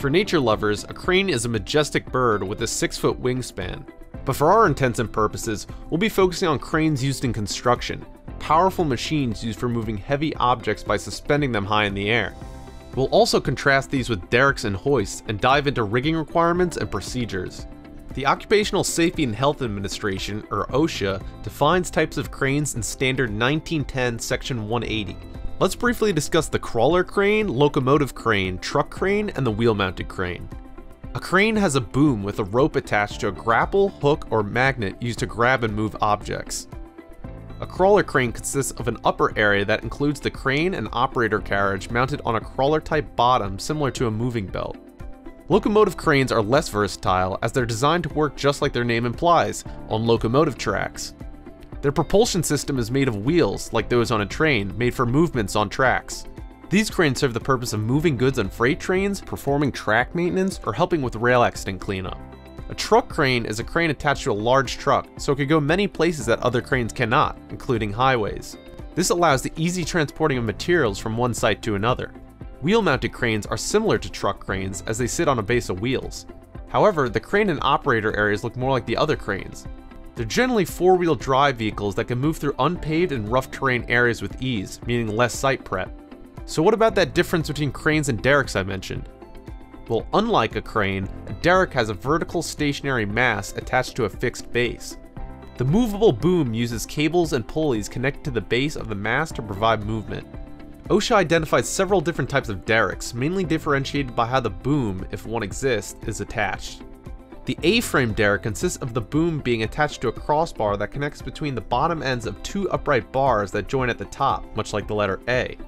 For nature lovers, a crane is a majestic bird with a 6 foot wingspan. But for our intents and purposes, we'll be focusing on cranes used in construction, powerful machines used for moving heavy objects by suspending them high in the air. We'll also contrast these with derricks and hoists and dive into rigging requirements and procedures. The Occupational Safety and Health Administration, or OSHA, defines types of cranes in Standard 1910 Section 180. Let's briefly discuss the crawler crane, locomotive crane, truck crane, and the wheel-mounted crane. A crane has a boom with a rope attached to a grapple, hook, or magnet used to grab and move objects. A crawler crane consists of an upper area that includes the crane and operator carriage mounted on a crawler-type bottom similar to a moving belt. Locomotive cranes are less versatile as they're designed to work just like their name implies, on locomotive tracks. Their propulsion system is made of wheels, like those on a train, made for movements on tracks. These cranes serve the purpose of moving goods on freight trains, performing track maintenance, or helping with rail accident cleanup. A truck crane is a crane attached to a large truck, so it can go many places that other cranes cannot, including highways. This allows the easy transporting of materials from one site to another. Wheel-mounted cranes are similar to truck cranes as they sit on a base of wheels. However, the crane and operator areas look more like the other cranes. They're generally four-wheel drive vehicles that can move through unpaved and rough terrain areas with ease, meaning less site prep. So what about that difference between cranes and derricks I mentioned? Well, unlike a crane, a derrick has a vertical stationary mast attached to a fixed base. The movable boom uses cables and pulleys connected to the base of the mast to provide movement. OSHA identifies several different types of derricks, mainly differentiated by how the boom, if one exists, is attached. The A-frame derrick consists of the boom being attached to a crossbar that connects between the bottom ends of two upright bars that join at the top, much like the letter A.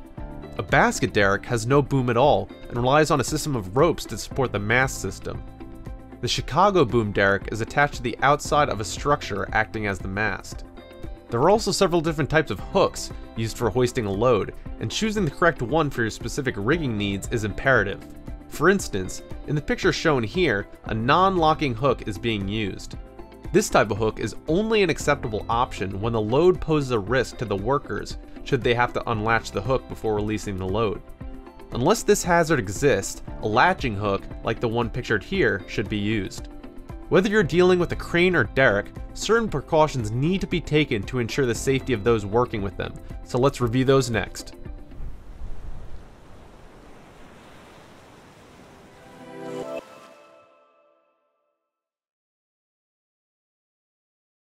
A basket derrick has no boom at all and relies on a system of ropes to support the mast system. The Chicago boom derrick is attached to the outside of a structure acting as the mast. There are also several different types of hooks used for hoisting a load, and choosing the correct one for your specific rigging needs is imperative. For instance, in the picture shown here, a non-locking hook is being used. This type of hook is only an acceptable option when the load poses a risk to the workers should they have to unlatch the hook before releasing the load. Unless this hazard exists, a latching hook, like the one pictured here, should be used. Whether you're dealing with a crane or derrick, certain precautions need to be taken to ensure the safety of those working with them, so let's review those next.